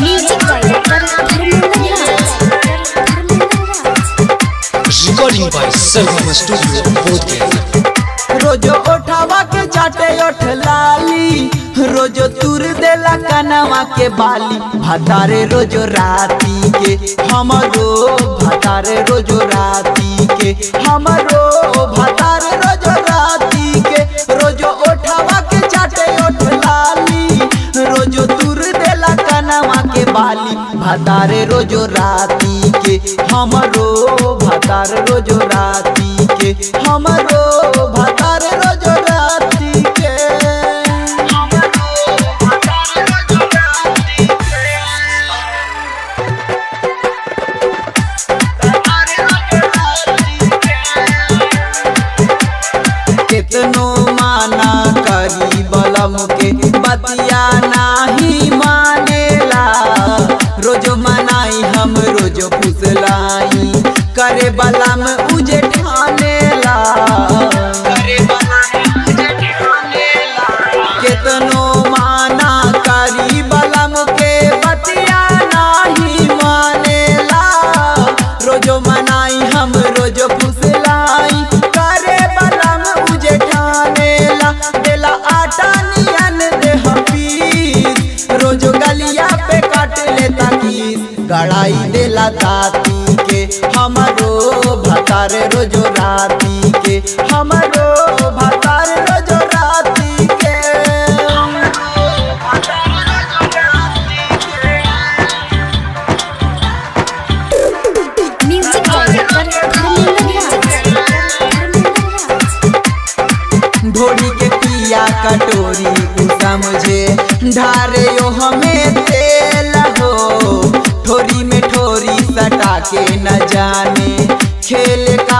Music director Dharmendra Raj Dharmendra Raj ओठावा के चाटे ओठ लाली, रोजो तुर देला कनवा के बाली। भतारे रोजो राती के, हमरो भतारे रोजो राती के, हमरो भतारे रोजो राती के, हमरो भतारे रोजो राती के, हमरो भतारे रोजो राती के। कितनो माना करी बलम के बतिया गड़ाई देला ताती के हमरो भतारे रोजो राती के। हमारो भतारे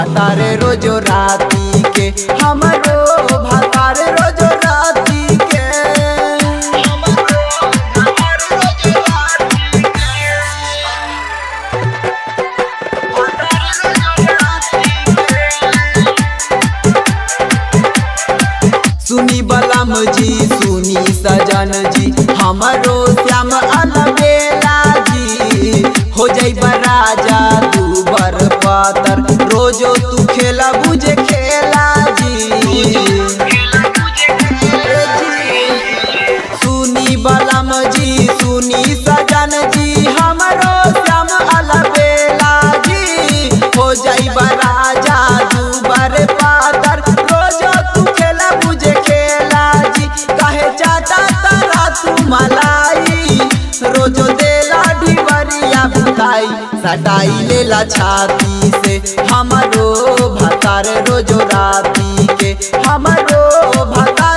भतारे रोजो राती के। हमरो भतारे रोजो राती के। सुनी बलम जी, सुनी सजन जी, हमरो श्याम अलबेला पातर। रोजो तू खेला, बुझे खेला जी। सुनी बलम जी, सुनी सजन जी, हमरो श्याम जी। हो जाई राजा तू बर पातर। रोजो तू खेला, बुझे खेला जी। काहे तारा तू मलाई रोजो देला बुताई सटाई लेला छाती से। हमारो भतार रोजो राती के। हमारो भतार